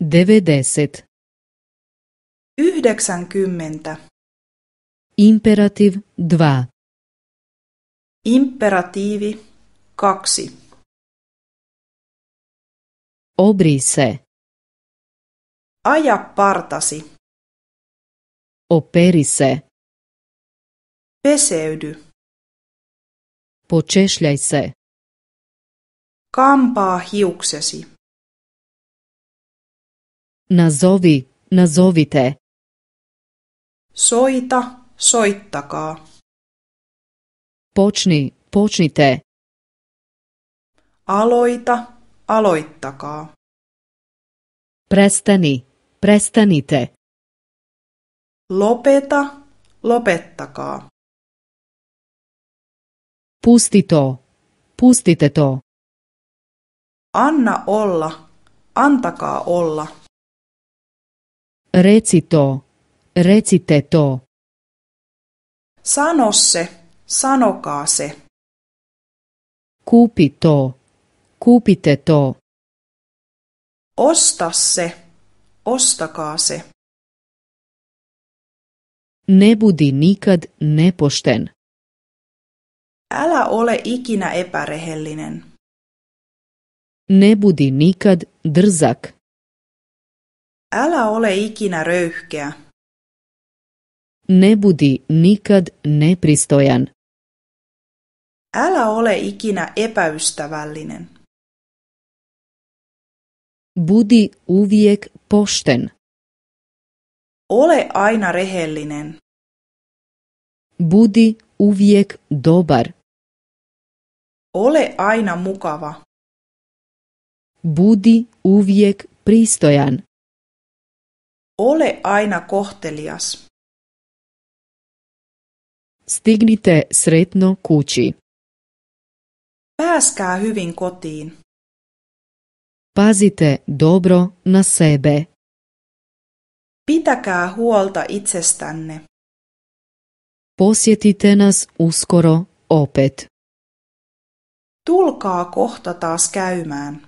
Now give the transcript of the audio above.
90. Yhdeksänkymmentä. Imperativ 2. Imperatiivi kaksi. Obri se. Aja partasi. Operi se. Peseydy. Počešljaj se. Kampaa hiuksesi. Nazovi, nazovite. Soita, soittakaa. Počni, počnite. Aloita, aloittakaa. Prestani, prestanite. Lopeta, lopettakaa. Pusti to, pustite to. Anna olla, antakaa olla. Reci to, recite to. Sano se, sanokaa se. Kupi to, kupite to. Osta se, ostakaa se. Ne budi nikad nepošten. Älä ole ikinä epärehellinen. Ne budi nikad drzak. Älä ole ikinä röyhkeä. Ne budi nikad nepristojan. Älä ole ikinä epäystävällinen. Budi uvijek pošten. Ole aina rehellinen. Budi uvijek dobar. Ole aina mukava. Budi uvijek pristojan. Ole aina kohtelias. Stignite sretno kući. Pääskää hyvin kotiin. Pazite dobro na sebe. Pitäkää huolta itsestänne. Posjetite nas uskoro opet. Tulkaa kohta taas käymään.